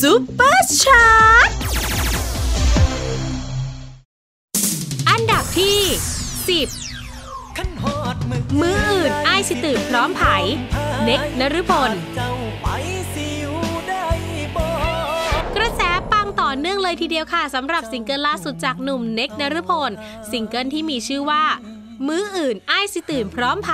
ซุปเปอร์ชาร์ตอันดับที่ 10 มืออื่นอ้ายสิตื่นพร้อมไผ เน็คนฤพลกระแสปังต่อเนื่องเลยทีเดียวค่ะสำหรับซิงเกิลล่าสุดจากหนุ่มเน็คนฤพลซิงเกิลที่มีชื่อว่า มื้ออื่นอ้ายสิตื่นพร้อมไผ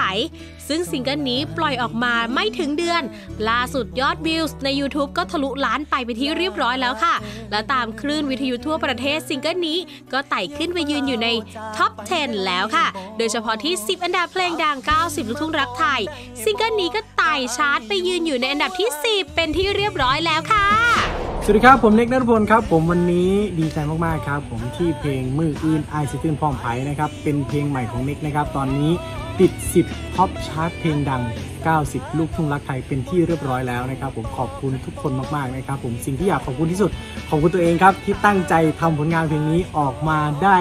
ซึ่งซิงเกิลนี้ปล่อยออกมาไม่ถึงเดือน ล่าสุดยอด views ใน YouTube ก็ทะลุล้านไปเป็นที่เรียบร้อยแล้วค่ะ และตามคลื่นวิทยุทั่วประเทศซิงเกิลนี้ก็ไต่ขึ้นไปยืนอยู่ใน top 10 แล้วค่ะ โดยเฉพาะที่ 10 อันดับเพลงดัง 90 ลูกทุ่งรักไทย ซิงเกิลนี้ก็ไต่ชาร์ตไปยืนอยู่ในอันดับที่ 10 เป็นที่เรียบร้อยแล้วค่ะ สวัสดีครับ ผมเน็คนฤพลครับ ผมวันนี้ดีใจมากๆครับ ผมที่เพลงมื้ออื่นอ้ายสิตื่นพร้อมไผนะครับ เป็นเพลงใหม่ของเน็คนะครับ ตอนนี้ติด 10ท็อปชาร์ตเพลงดัง 90 ลูกทุ่งรักไทยเป็นที่เรียบร้อยแล้วนะครับ ผมขอบคุณทุกคนมากๆนะครับ ผมสิ่งที่อยากขอบคุณที่สุด ขอบคุณตัวเองครับ ที่ตั้งใจทำผลงานเพลงนี้ออกมาได้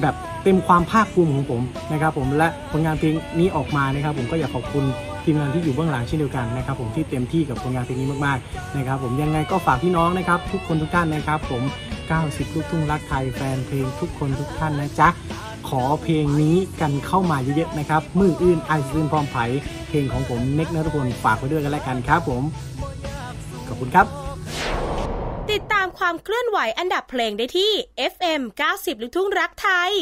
แบบเต็มความภาคภูมิของผมนะครับ ผมและผลงานเพลงนี้ออกมานะครับ ผมก็อยากขอบคุณ ทีมงานที่อยู่เบื้องหลังเช่นเดียวกันนะครับผมที่เต็มที่กับผลงานเพลงนี้มากๆนะครับผมยังไงก็ฝากพี่น้องนะครับทุกคนทุกท่านนะครับผม 90 ลูกทุ่งรักไทยแฟนเพลงทุกคนทุกท่านนะจ๊ะขอเพลงนี้กันเข้ามาเยอะๆนะครับมืออื่นไอซ์อื่นพร้อมไผ่เพลงของผมเน็กนรพลฝากไว้ด้วยกันแล้วกันครับผมขอบคุณครับ ติดตามความเคลื่อนไหวอันดับเพลงได้ที่ FM 90 ลูกทุ่งรักไทย